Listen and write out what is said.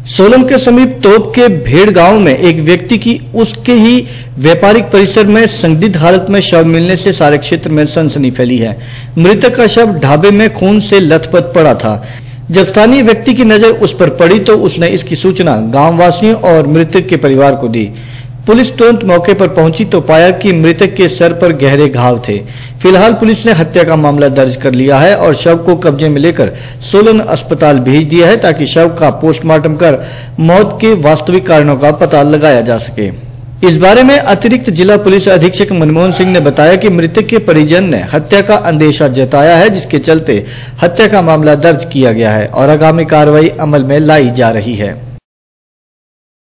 सोलम के समीप तोप के भेड़ गाँव में एक व्यक्ति की उसके ही व्यापारिक परिसर में संदिग्ध हालत में शव मिलने से सारे क्षेत्र में सनसनी फैली है। मृतक का शव ढाबे में खून से लथपथ पड़ा था। जब स्थानीय व्यक्ति की नज़र उस पर पड़ी तो उसने इसकी सूचना गाँव वासियों और मृतक के परिवार को दी। पुलिस तुरंत मौके पर पहुँची तो पाया कि मृतक के सर पर गहरे घाव थे। फ़िलहाल पुलिस ने हत्या का मामला दर्ज कर लिया है और शव को कब्जे में लेकर सोलन अस्पताल भेज दिया है ताकि शव का पोस्टमार्टम कर मौत के वास्तविक कारणों का पता लगाया जा सके। इस बारे में अतिरिक्त जिला पुलिस अधीक्षक मनमोहन सिंह ने बताया कि मृतक के परिजन ने हत्या का अंदेशा जताया है, जिसके चलते हत्या का मामला दर्ज किया गया है और आगामी कार्रवाई अमल में लाई जा रही है।